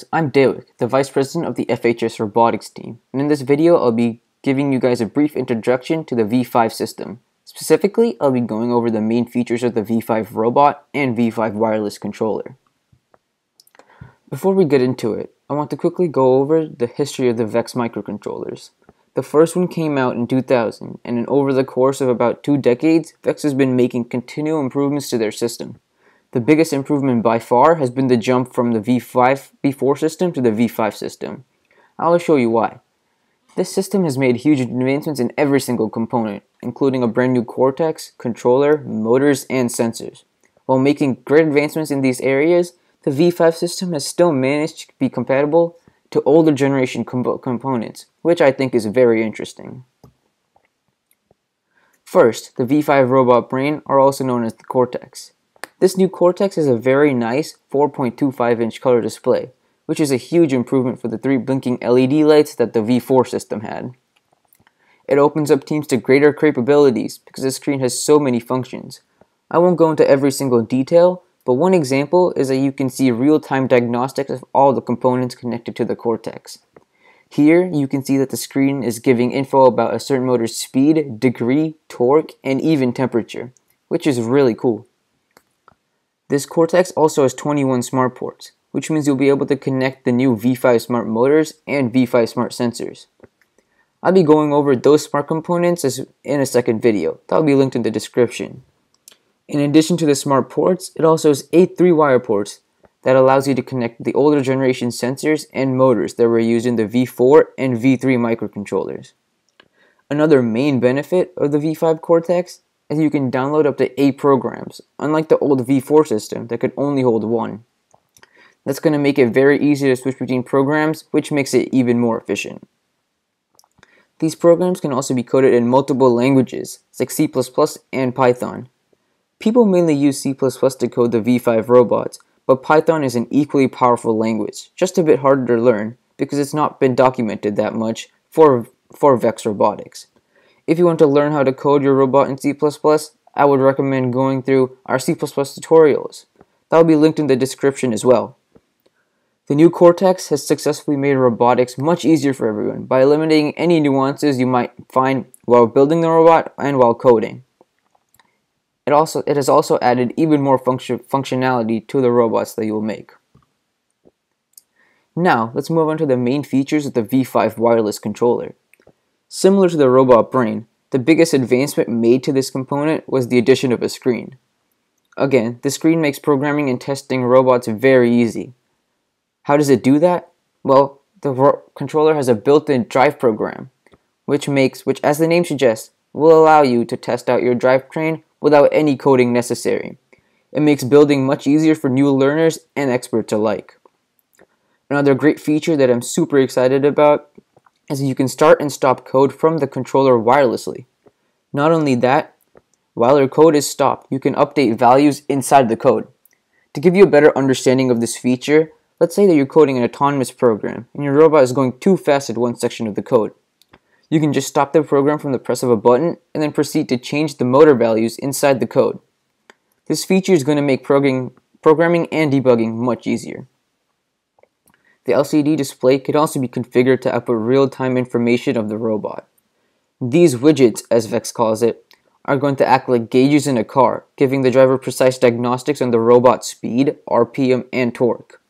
guys, I'm Daiwik, the Vice President of the FHS Robotics team, and in this video I'll be giving you guys a brief introduction to the V5 system. Specifically, I'll be going over the main features of the V5 robot and V5 wireless controller. Before we get into it, I want to quickly go over the history of the VEX microcontrollers. The first one came out in 2000, and in over the course of about two decades, VEX has been making continual improvements to their system. The biggest improvement by far has been the jump from the V5 V4 system to the V5 system. I'll show you why. This system has made huge advancements in every single component, including a brand new Cortex, controller, motors, and sensors. While making great advancements in these areas, the V5 system has still managed to be compatible to older generation components, which I think is very interesting. First, the V5 robot brain are also known as the Cortex. This new Cortex is a very nice 4.25 inch color display, which is a huge improvement for the three blinking LED lights that the V4 system had. It opens up Teams to greater capabilities because the screen has so many functions. I won't go into every single detail, but one example is that you can see real-time diagnostics of all the components connected to the Cortex. Here, you can see that the screen is giving info about a certain motor's speed, degree, torque, and even temperature, which is really cool. This Cortex also has 21 smart ports, which means you'll be able to connect the new V5 smart motors and V5 smart sensors. I'll be going over those smart components in a second video. That'll be linked in the description. In addition to the smart ports, it also has 8 3-wire ports that allows you to connect the older generation sensors and motors that were used in the V4 and V3 microcontrollers. Another main benefit of the V5 Cortex and you can download up to 8 programs, unlike the old V4 system that could only hold one. That's going to make it very easy to switch between programs, which makes it even more efficient. These programs can also be coded in multiple languages, like C++ and Python. People mainly use C++ to code the V5 robots, but Python is an equally powerful language, just a bit harder to learn because it's not been documented that much for, for VEX robotics. If you want to learn how to code your robot in C++, I would recommend going through our C++ tutorials. That will be linked in the description as well. The new Cortex has successfully made robotics much easier for everyone by eliminating any nuances you might find while building the robot and while coding. It also it has also added even more function, functionality to the robots that you will make. Now, let's move on to the main features of the V5 wireless controller. Similar to the robot brain, the biggest advancement made to this component was the addition of a screen. Again, the screen makes programming and testing robots very easy. How does it do that? Well, the controller has a built-in drive program, which makes, which as the name suggests, will allow you to test out your drivetrain without any coding necessary. It makes building much easier for new learners and experts alike. Another great feature that I'm super excited about is you can start and stop code from the controller wirelessly. Not only that, while your code is stopped, you can update values inside the code. To give you a better understanding of this feature, let's say that you're coding an autonomous program and your robot is going too fast at one section of the code. You can just stop the program from the press of a button and then proceed to change the motor values inside the code. This feature is going to make programming and debugging much easier. The LCD display could also be configured to output real-time information of the robot. These widgets, as VEX calls it, are going to act like gauges in a car, giving the driver precise diagnostics on the robot's speed, RPM, and torque.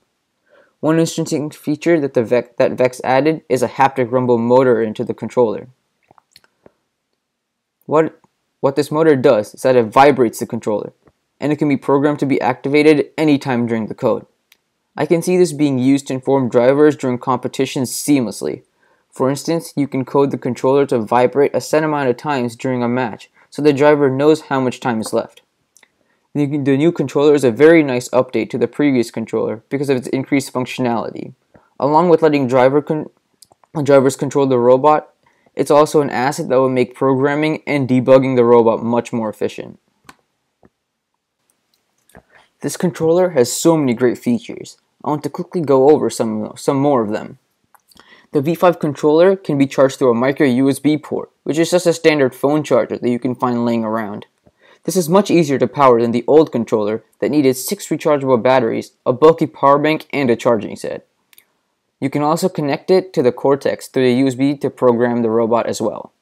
One interesting feature that, the VEX, that VEX added is a haptic rumble motor into the controller. What, what this motor does is that it vibrates the controller, and it can be programmed to be activated anytime during the code. I can see this being used to inform drivers during competitions seamlessly. For instance, you can code the controller to vibrate a set amount of times during a match, so the driver knows how much time is left. The, new controller is a very nice update to the previous controller because of its increased functionality. Along with letting driver con drivers control the robot, it's also an asset that will make programming and debugging the robot much more efficient. This controller has so many great features. I want to quickly go over some, some more of them. The V5 controller can be charged through a micro USB port, which is just a standard phone charger that you can find laying around. This is much easier to power than the old controller that needed 6 rechargeable batteries, a bulky power bank, and a charging set. You can also connect it to the Cortex through the USB to program the robot as well.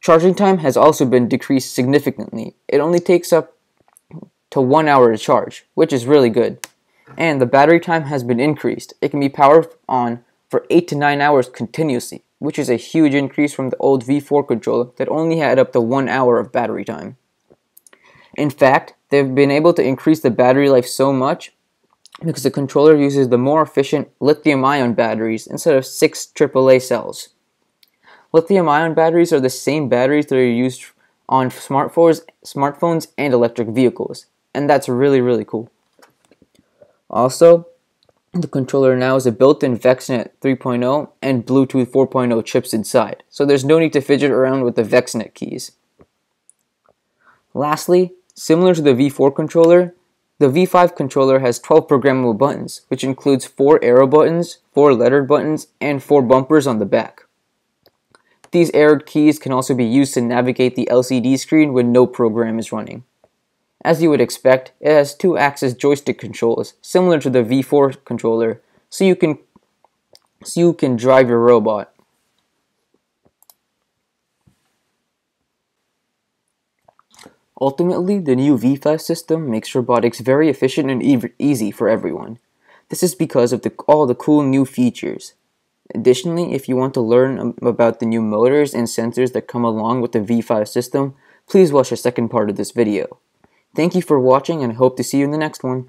Charging time has also been decreased significantly. It only takes up to one hour to charge, which is really good. And the battery time has been increased. It can be powered on for 8 to 9 hours continuously, which is a huge increase from the old V4 controller that only had up to 1 hour of battery time. In fact, they've been able to increase the battery life so much because the controller uses the more efficient lithium-ion batteries instead of six AAA cells. Lithium-ion batteries are the same batteries that are used on smartphones, smartphones and electric vehicles, and that's really really cool. Also, the controller now has a built-in VexNet 3.0 and Bluetooth 4.0 chips inside, so there's no need to fidget around with the VexNet keys. Lastly, similar to the V4 controller, the V5 controller has 12 programmable buttons, which includes 4 arrow buttons, 4 lettered buttons, and 4 bumpers on the back. These arrowed keys can also be used to navigate the LCD screen when no program is running. As you would expect, it has two axis joystick controls, similar to the V4 controller, so you can so you can drive your robot. Ultimately, the new V5 system makes robotics very efficient and e easy for everyone. This is because of the, all the cool new features. Additionally, if you want to learn about the new motors and sensors that come along with the V5 system, please watch the second part of this video. Thank you for watching and hope to see you in the next one.